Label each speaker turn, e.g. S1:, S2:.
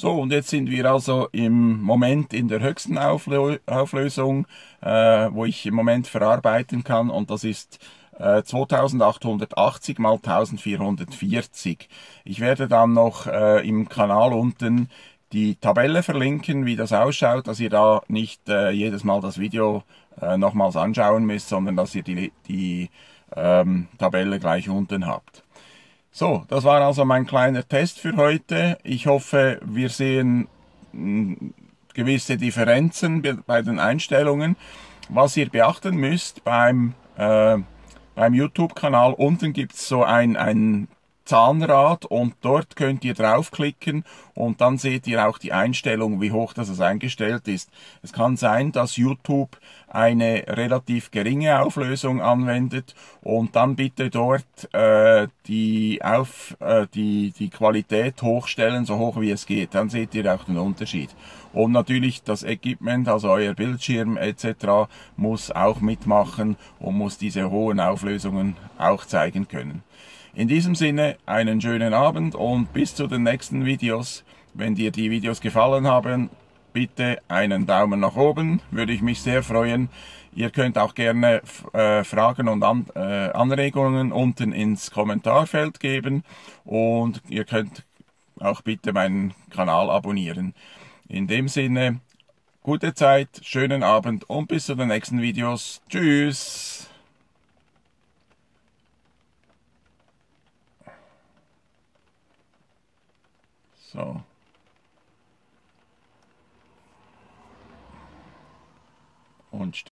S1: So, und jetzt sind wir also im Moment in der höchsten Auflö Auflösung, äh, wo ich im Moment verarbeiten kann und das ist äh, 2880 mal 1440. Ich werde dann noch äh, im Kanal unten die Tabelle verlinken, wie das ausschaut, dass ihr da nicht äh, jedes Mal das Video äh, nochmals anschauen müsst, sondern dass ihr die, die ähm, Tabelle gleich unten habt. So, das war also mein kleiner Test für heute. Ich hoffe, wir sehen hm, gewisse Differenzen bei den Einstellungen. Was ihr beachten müsst beim, äh, beim YouTube-Kanal, unten gibt es so ein, ein Zahnrad und dort könnt ihr draufklicken und dann seht ihr auch die Einstellung, wie hoch das eingestellt ist. Es kann sein, dass YouTube eine relativ geringe Auflösung anwendet und dann bitte dort äh, die, Auf, äh, die, die Qualität hochstellen, so hoch wie es geht. Dann seht ihr auch den Unterschied. Und natürlich das Equipment, also euer Bildschirm etc. muss auch mitmachen und muss diese hohen Auflösungen auch zeigen können. In diesem Sinne einen schönen Abend und bis zu den nächsten Videos. Wenn dir die Videos gefallen haben, bitte einen Daumen nach oben, würde ich mich sehr freuen. Ihr könnt auch gerne äh, Fragen und äh, Anregungen unten ins Kommentarfeld geben und ihr könnt auch bitte meinen Kanal abonnieren. In dem Sinne, gute Zeit, schönen Abend und bis zu den nächsten Videos. Tschüss! So. Und